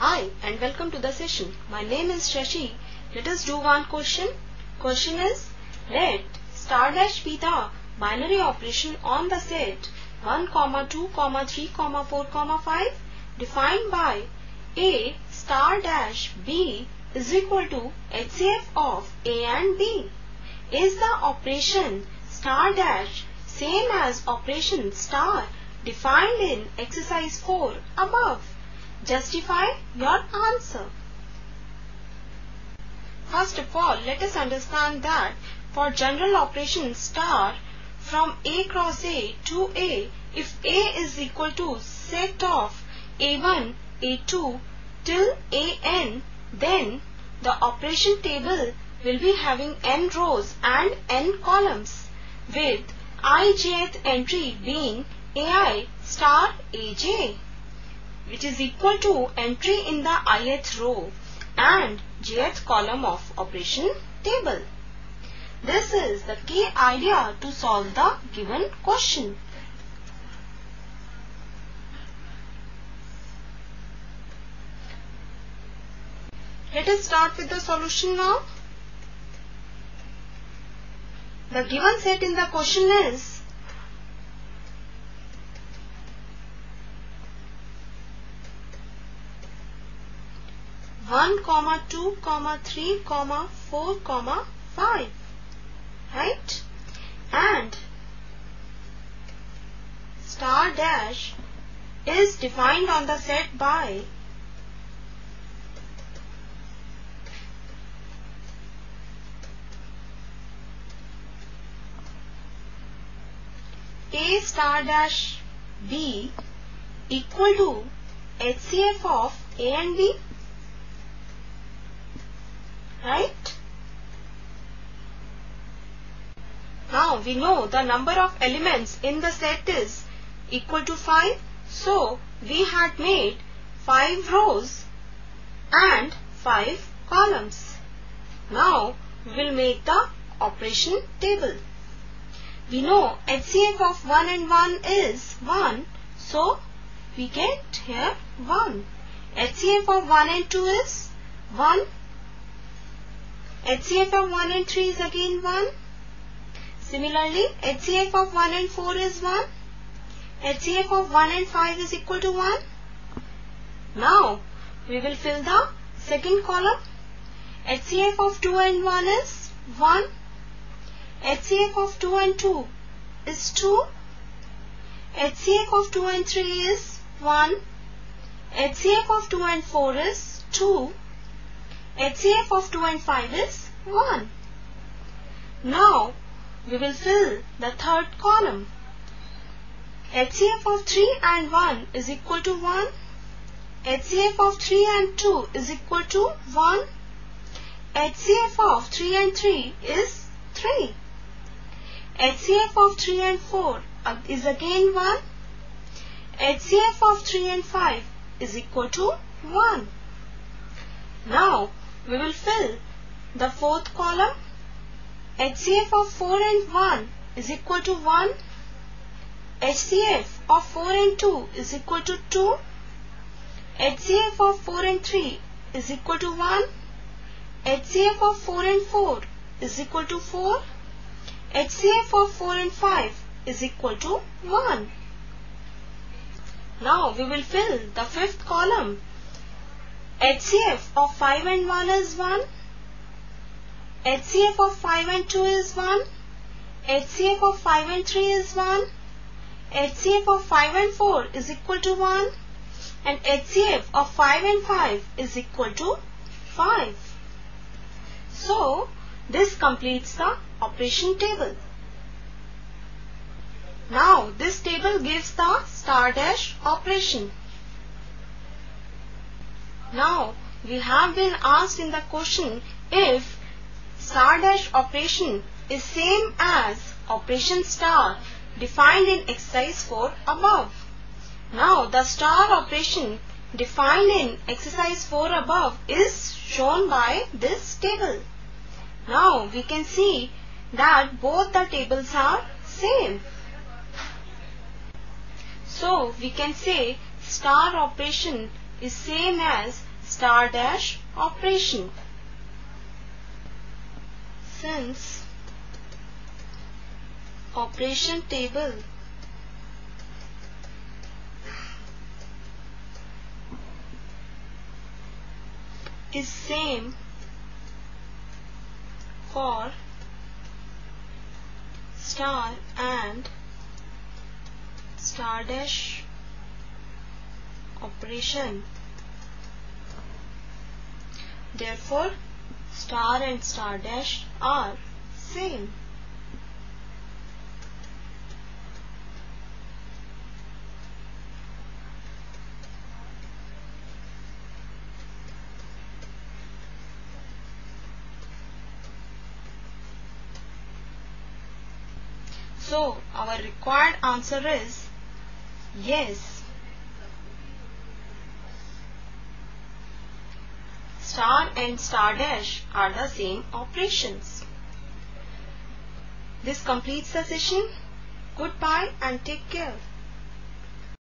Hi and welcome to the session. My name is Shashi. Let us do one question. Question is let star dash be the binary operation on the set 1 comma 2 comma 3 comma 4 comma 5 defined by a star dash b is equal to HCF of a and b. Is the operation star dash same as operation star defined in exercise 4 above? Justify your answer. First of all, let us understand that for general operation star from A cross A to A, if A is equal to set of A1, A2 till AN, then the operation table will be having n rows and n columns with ijth entry being ai star aj which is equal to entry in the ith row and jth column of operation table. This is the key idea to solve the given question. Let us start with the solution now. The given set in the question is one comma two comma three comma four comma five. Right? And star dash is defined on the set by A star dash B equal to HCF of A and B right now we know the number of elements in the set is equal to 5 so we had made 5 rows and 5 columns now we will make the operation table we know HCF of 1 and 1 is 1. So, we get here 1. HCF of 1 and 2 is 1. HCF of 1 and 3 is again 1. Similarly, HCF of 1 and 4 is 1. HCF of 1 and 5 is equal to 1. Now, we will fill the second column. HCF of 2 and 1 is 1. HCF of 2 and 2 is 2. HCF of 2 and 3 is 1. HCF of 2 and 4 is 2. HCF of 2 and 5 is 1. Now, we will fill the third column. HCF of 3 and 1 is equal to 1. HCF of 3 and 2 is equal to 1. HCF of 3 and 3 is 3. HCF of 3 and 4 uh, is again 1. HCF of 3 and 5 is equal to 1. Now, we will fill the fourth column. HCF of 4 and 1 is equal to 1. HCF of 4 and 2 is equal to 2. HCF of 4 and 3 is equal to 1. HCF of 4 and 4 is equal to 4. HCF of 4 and 5 is equal to 1. Now we will fill the fifth column. HCF of 5 and 1 is 1. HCF of 5 and 2 is 1. HCF of 5 and 3 is 1. HCF of 5 and 4 is equal to 1. And HCF of 5 and 5 is equal to 5. So, this completes the operation table. Now this table gives the star dash operation. Now we have been asked in the question if star dash operation is same as operation star defined in exercise 4 above. Now the star operation defined in exercise 4 above is shown by this table. Now we can see that both the tables are same. So we can say star operation is same as star dash operation. Since operation table is same for star and star dash operation. Therefore, star and star dash are same. So, our required answer is yes. Star and star dash are the same operations. This completes the session. Goodbye and take care.